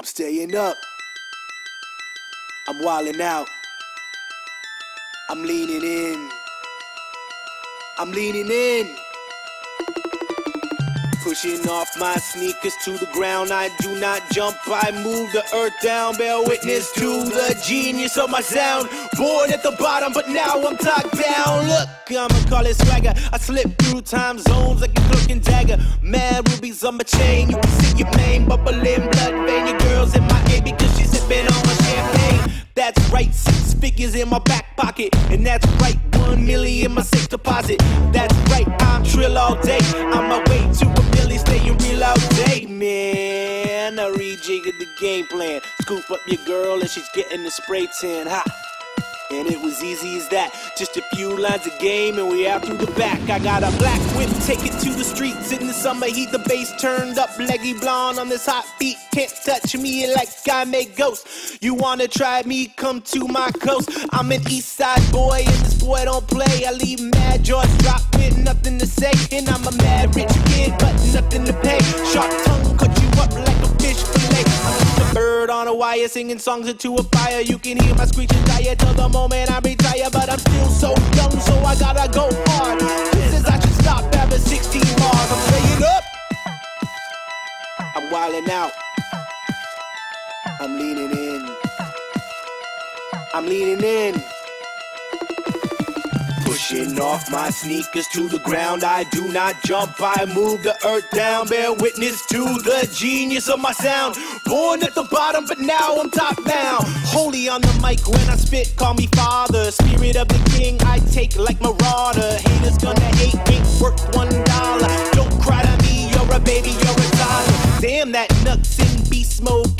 I'm staying up. I'm wilding out. I'm leaning in. I'm leaning in. Pushing off my sneakers to the ground. I do not jump, I move the earth down. Bear witness to the genius of my sound. Born at the bottom, but now I'm top down. Look, I'ma call it swagger. I slip through time zones like a cloak and dagger. Mad rubies on my chain. You can see your name bubbling, blood vein. Your girl's in my ear because That's right, six figures in my back pocket. And that's right, one million in my safe deposit. That's right, I'm trill all day. On my way to a milli, staying real all day, man. I rejiggered the game plan. Scoop up your girl and she's getting the spray tan. Ha! And it was easy as that. Just a few lines of game, and we out through the back. I got a black whip, take it to the streets in the summer heat. The bass turned up, leggy blonde on this hot beat. Can't touch me like I make ghosts. You wanna try me? Come to my coast. I'm an east side boy, and this boy don't play. I leave mad jaws drop with nothing to say. And I'm a mad rich kid, but nothing to pay. Sharp tongue a wire singing songs into a fire. You can hear my screeching tire till the moment I retire, but I'm still so young, so I gotta go hard. Is I should stop having 16 bars. I'm staying up. I'm wilding out. I'm leaning in. I'm leaning in. Pushing off my sneakers to the ground. I do not jump, I move the earth down. Bear witness to the genius of my sound. Born at the bottom, but now I'm top down. Holy on the mic when I spit, call me father. Spirit of the king, I take like marauder. Haters gonna hate, ain't worth one dollar. Don't cry to me, you're a baby, you're a dollar. Damn that nuts in beast mode,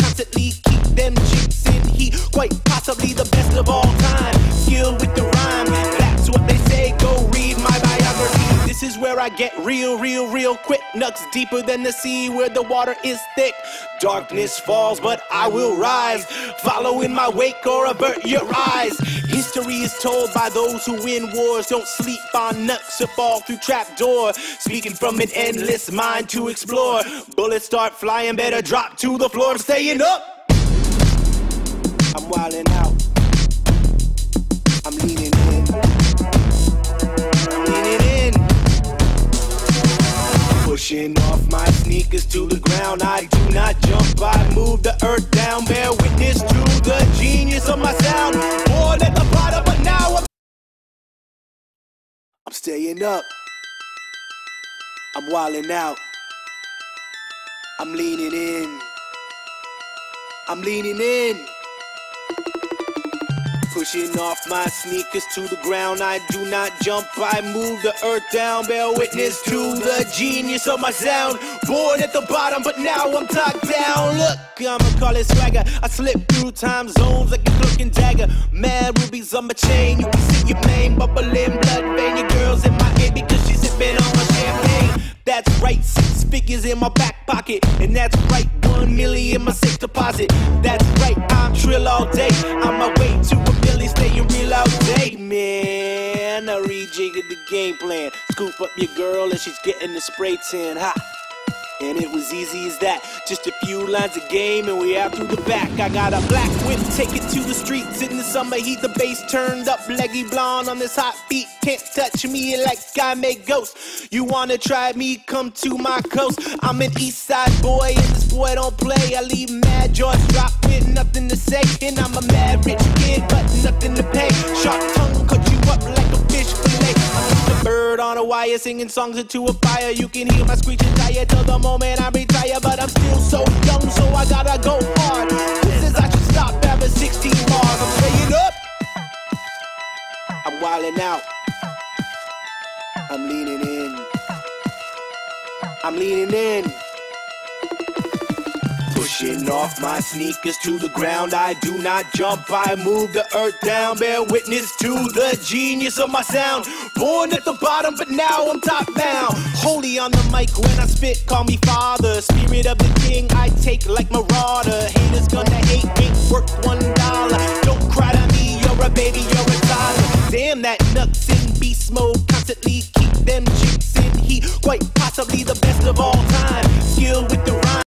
get real, real, real quick. Nuts deeper than the sea where the water is thick. Darkness falls, but I will rise. Follow in my wake or avert your eyes. History is told by those who win wars. Don't sleep on nuts or fall through trapdoor. Speaking from an endless mind to explore. Bullets start flying, better drop to the floor. I'm staying up. I'm wilding out. To the ground. I do not jump, I move the earth down. Bear witness to the genius of my sound. Born at the bottom, but now I'm. I'm staying up. I'm wilding out. I'm leaning in. I'm leaning in. Pushing off my sneakers to the ground. I do not jump, I move the earth down. Bear witness to the genius of my sound. Born at the bottom, but now I'm top down. Look, I'ma call it swagger. I slip through time zones like a cloak dagger. Mad rubies on my chain. You can see your name bubbling, blood vein. Your girl's in my head because she's sipping on my champagne. That's right, six figures in my back pocket. And that's right, one million in my safe deposit. That's right, I'm trill all day. I'm a man. I rejiggered the game plan. Scoop up your girl and she's getting the spray tan. Ha! And it was easy as that. Just a few lines of game, and we out through the back. I got a black whip, take it to the streets in the summer heat. The bass turned up, leggy blonde on this hot beat. Can't touch me like I make ghosts. You wanna try me? Come to my coast. I'm an east side boy, and this boy don't play. I leave mad jaws drop with nothing to say. And I'm a mad singing songs into a fire. You can hear my screeching tire till the moment I retire, but I'm still so young, so I gotta go hard. This is I should stop having 16 bars. I'm staying up. I'm wilding out. I'm leaning in. I'm leaning in pushing off my sneakers to the ground. I do not jump, I move the earth down. Bear witness to the genius of my sound. Born at the bottom, but now I'm top down. Holy on the mic when I spit, call me father. Spirit of the king, I take like marauder. Haters gonna hate, ain't worth one dollar. Don't cry to me, you're a baby, you're a toddler. Damn that nuts in beast mode, constantly keep them chicks in heat. Quite possibly the best of all time. Skill with the rhyme.